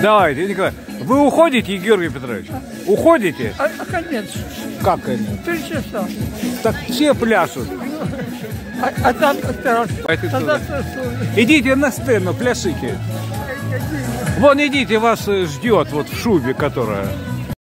Давайте, Николай. Вы уходите, Георгий Петрович? Уходите? А, а конец. Как они? Три часа. Так все пляшут. А, а там страшно. Тогда Идите на сцену, пляшите. Вон идите, вас ждет вот в шубе, которая.